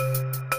you